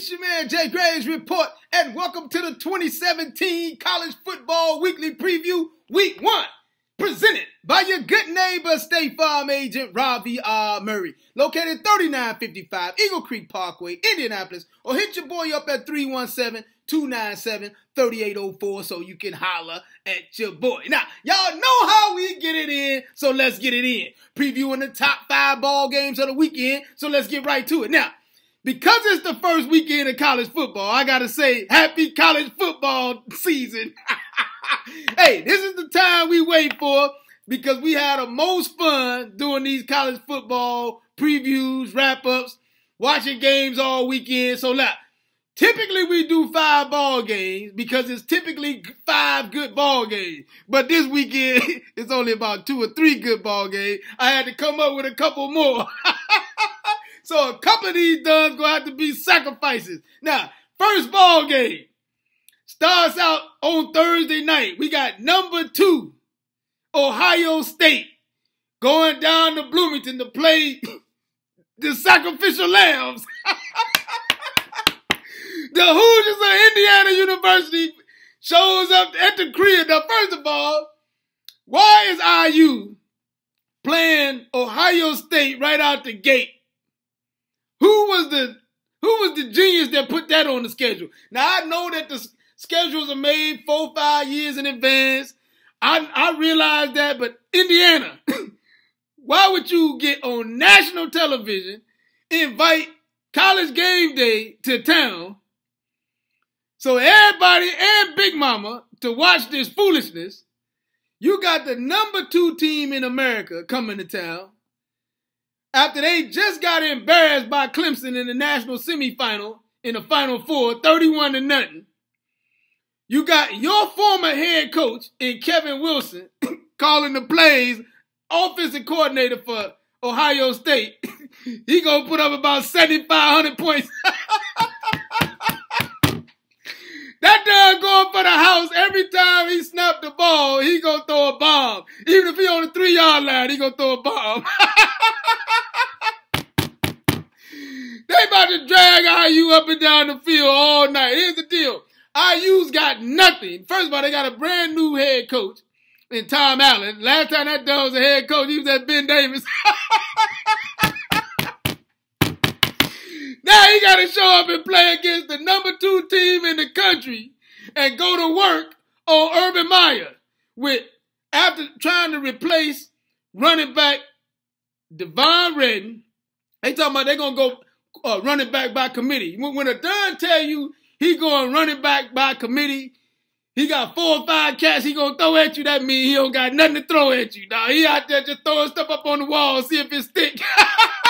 It's your man Jay Graves Report, and welcome to the 2017 College Football Weekly Preview, Week 1, presented by your good neighbor State Farm agent Robbie R. Murray, located 3955 Eagle Creek Parkway, Indianapolis, or hit your boy up at 317 297 3804 so you can holler at your boy. Now, y'all know how we get it in, so let's get it in. Previewing the top five ball games of the weekend, so let's get right to it. Now, because it's the first weekend of college football, I gotta say, happy college football season. hey, this is the time we wait for because we had the most fun doing these college football previews, wrap ups, watching games all weekend. So, look, typically we do five ball games because it's typically five good ball games. But this weekend, it's only about two or three good ball games. I had to come up with a couple more. So a couple of these duns gonna have to be sacrifices. Now, first ball game starts out on Thursday night. We got number two, Ohio State, going down to Bloomington to play the sacrificial lambs. the Hoosiers of Indiana University shows up at the crib. Now, first of all, why is IU playing Ohio State right out the gate? Who was the who was the genius that put that on the schedule? Now I know that the schedules are made four, five years in advance. I I realize that, but Indiana, why would you get on national television, invite college game day to town, so everybody and Big Mama to watch this foolishness? You got the number two team in America coming to town after they just got embarrassed by Clemson in the national semifinal in the final four, 31 to nothing. You got your former head coach in Kevin Wilson calling the plays, offensive coordinator for Ohio State. he gonna put up about 7,500 points. that dog going for the house every time he snap the ball. He gonna throw a bomb. Even if he on the three yard line, he gonna throw a bomb. They about to drag IU up and down the field all night. Here's the deal. IU's got nothing. First of all, they got a brand new head coach in Tom Allen. Last time that dog was a head coach, he was at Ben Davis. now he got to show up and play against the number two team in the country and go to work on Urban Meyer with after trying to replace running back Devine Redding. They talking about they're gonna go uh, running back by committee. When, when a Dunn tell you he going running back by committee, he got four or five cats he gonna throw at you. That mean he don't got nothing to throw at you. Now he out there just throwing stuff up on the wall, see if it stick.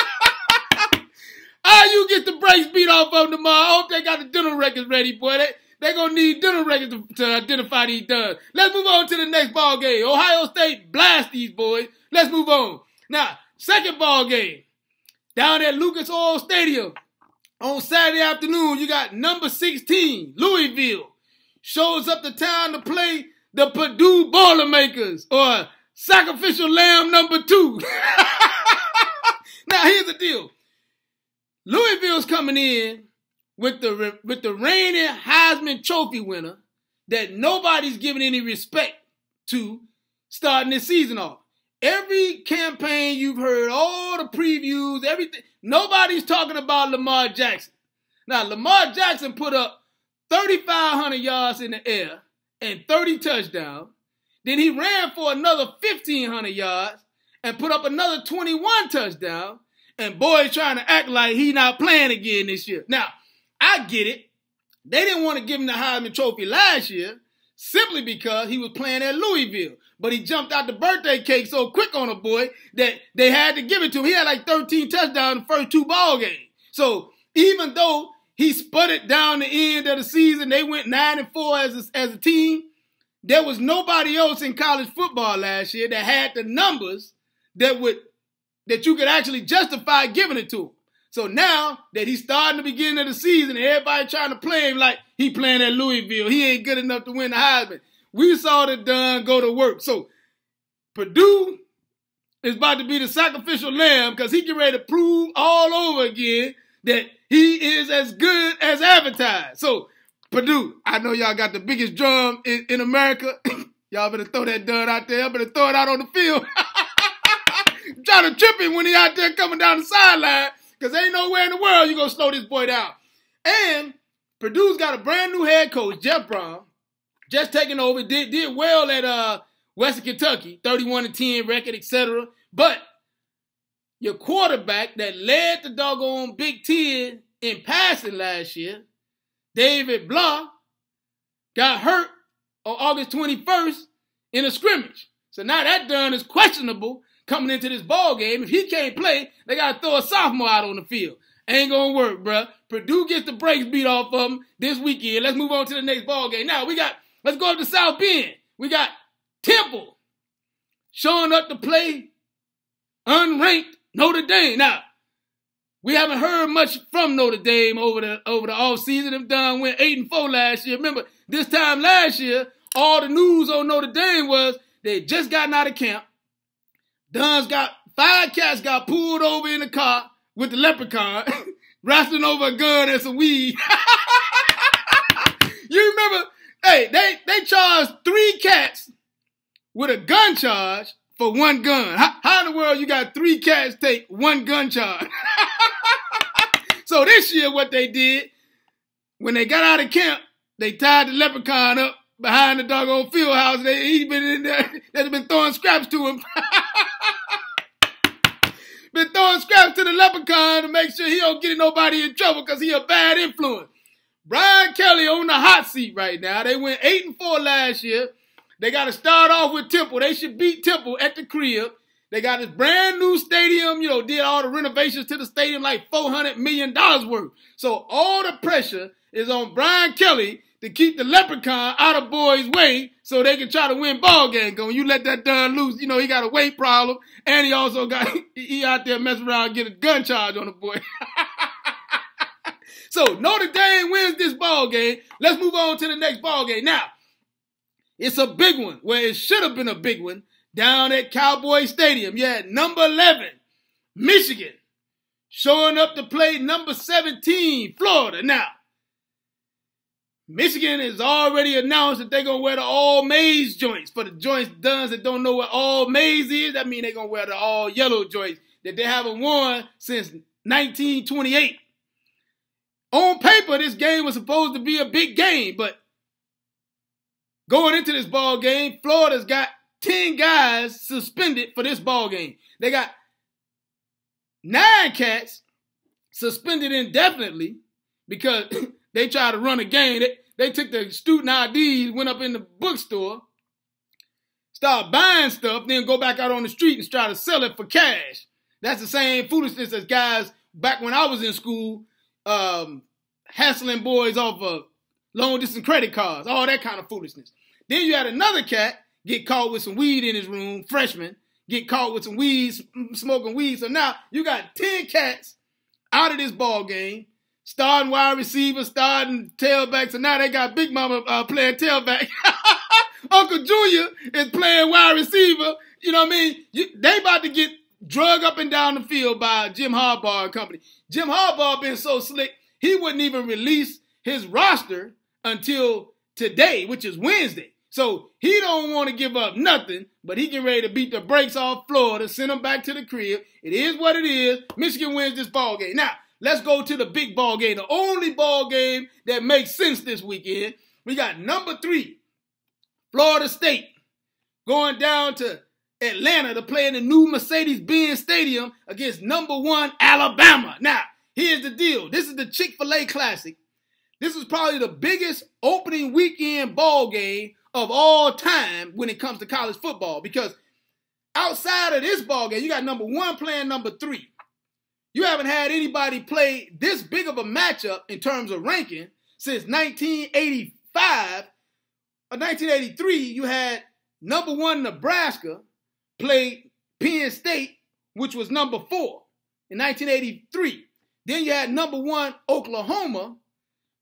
Get the brakes beat off of them tomorrow? I hope they got the dental records ready, boy. They they gonna need dental records to, to identify these duns. Let's move on to the next ball game. Ohio State blast these boys. Let's move on. Now, second ball game down at Lucas Oil Stadium on Saturday afternoon. You got number 16, Louisville, shows up to town to play the Purdue Boilermakers or sacrificial lamb number two. now here's the deal. Louisville's coming in with the with the reigning Heisman Trophy winner that nobody's giving any respect to starting this season off. Every campaign you've heard, all the previews, everything, nobody's talking about Lamar Jackson. Now, Lamar Jackson put up 3,500 yards in the air and 30 touchdowns. Then he ran for another 1,500 yards and put up another 21 touchdowns. And boys trying to act like he not playing again this year. Now, I get it. They didn't want to give him the Heisman Trophy last year simply because he was playing at Louisville. But he jumped out the birthday cake so quick on a boy that they had to give it to him. He had like 13 touchdowns in the first two ball games. So even though he sputtered down the end of the season, they went nine and four as a, as a team. There was nobody else in college football last year that had the numbers that would that you could actually justify giving it to him. So now that he's starting the beginning of the season, everybody trying to play him like he playing at Louisville, he ain't good enough to win the Heisman. We saw the Dunn go to work. So Purdue is about to be the sacrificial lamb because he get ready to prove all over again that he is as good as advertised. So Purdue, I know y'all got the biggest drum in, in America. y'all better throw that dud out there. Y'all better throw it out on the field. Trying to trip him when he out there coming down the sideline. Because ain't nowhere in the world you going to slow this boy down. And Purdue's got a brand new head coach, Jeff Brohm, just taking over. Did, did well at uh, Western Kentucky, 31 and 10 record, etc. But your quarterback that led the doggone Big Ten in passing last year, David Blough, got hurt on August 21st in a scrimmage. So now that done is questionable coming into this ball game. If he can't play, they got to throw a sophomore out on the field. Ain't gonna work, bruh. Purdue gets the brakes beat off of them this weekend. Let's move on to the next ball game. Now we got, let's go up to South Bend. We got Temple showing up to play unranked Notre Dame. Now, we haven't heard much from Notre Dame over the over the offseason. Them done went eight and four last year. Remember, this time last year, all the news on Notre Dame was they just gotten out of camp. Dunn's got five cats got pulled over in the car with the leprechaun, wrestling over a gun and some weed. you remember? Hey, they they charged three cats with a gun charge for one gun. How, how in the world you got three cats take one gun charge? so this year, what they did when they got out of camp, they tied the leprechaun up behind the doggone field house. They he been in there. They've been throwing scraps to him. Been throwing scraps to the leprechaun to make sure he don't get nobody in trouble because he a bad influence. Brian Kelly on the hot seat right now. They went eight and four last year. They got to start off with Temple. They should beat Temple at the crib. They got this brand new stadium, you know, did all the renovations to the stadium like $400 million worth. So all the pressure is on Brian Kelly to keep the leprechaun out of boys' way so they can try to win ball game. Going, you let that done loose, you know, he got a weight problem and he also got, he out there messing around get a gun charge on the boy. so Notre Dame wins this ball game. Let's move on to the next ball game. Now, it's a big one where it should have been a big one down at Cowboy Stadium. Yeah, number 11, Michigan, showing up to play number 17, Florida. Now, Michigan has already announced that they're gonna wear the all maize joints. For the joints duns that don't know what all maize is, that means they're gonna wear the all yellow joints that they haven't worn since 1928. On paper, this game was supposed to be a big game, but Going into this ball game, Florida's got 10 guys suspended for this ball game. They got nine cats suspended indefinitely because they tried to run a game. They, they took the student IDs, went up in the bookstore, start buying stuff, then go back out on the street and try to sell it for cash. That's the same foolishness as guys back when I was in school, um, hassling boys off of long distance credit cards, all that kind of foolishness. Then you had another cat get caught with some weed in his room, freshman, get caught with some weed, smoking weed. So now you got 10 cats out of this ball game, starting wide receiver, starting tailback. So now they got Big Mama uh, playing tailback. Uncle Junior is playing wide receiver. You know what I mean? You, they about to get drug up and down the field by Jim Harbaugh and company. Jim Harbaugh been so slick, he wouldn't even release his roster until today, which is Wednesday. So he don't want to give up nothing, but he get ready to beat the brakes off Florida, send them back to the crib. It is what it is. Michigan wins this ball game. Now, let's go to the big ball game, the only ball game that makes sense this weekend. We got number three, Florida State, going down to Atlanta to play in the new Mercedes-Benz Stadium against number one Alabama. Now, here's the deal. This is the Chick-fil-A Classic. This is probably the biggest opening weekend ball game of all time when it comes to college football because outside of this ball game, you got number one playing number three. You haven't had anybody play this big of a matchup in terms of ranking since 1985 or uh, 1983. You had number one Nebraska play Penn State, which was number four in 1983. Then you had number one Oklahoma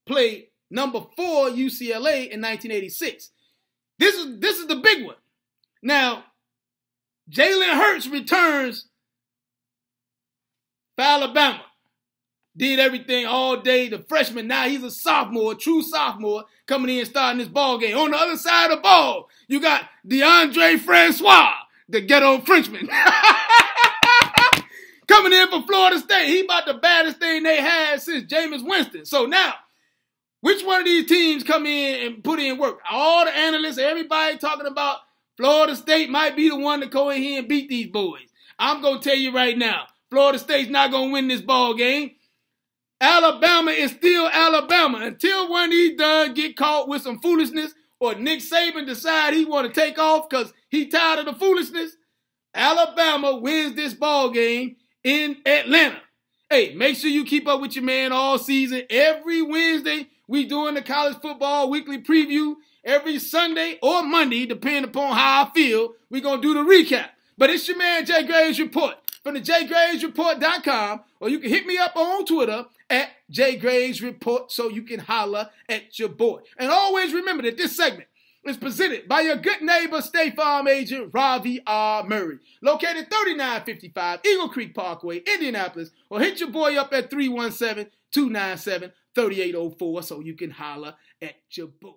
play number four UCLA in 1986. This is this is the big one. Now, Jalen Hurts returns for Alabama. did everything all day. The freshman, now he's a sophomore, a true sophomore, coming in and starting this ball game. On the other side of the ball, you got Deondre Francois, the ghetto Frenchman. coming in for Florida State. He about the baddest thing they had since Jameis Winston. So now, which one of these teams come in and put in work? All the analysts, everybody talking about Florida State might be the one to go in here and beat these boys. I'm going to tell you right now, Florida State's not going to win this ball game. Alabama is still Alabama until one of these does get caught with some foolishness or Nick Saban decide he want to take off because he tired of the foolishness. Alabama wins this ball game in Atlanta. Hey, make sure you keep up with your man all season. Every Wednesday, we doing the college football weekly preview. Every Sunday or Monday, depending upon how I feel, we going to do the recap. But it's your man, Jay Graves Report from the jgravesreport.com, or you can hit me up on Twitter at jgravesreport so you can holler at your boy. And always remember that this segment is presented by your good neighbor State Farm agent Ravi R. Murray, located 3955 Eagle Creek Parkway, Indianapolis, or hit your boy up at 317 297 3804 so you can holler at your boy.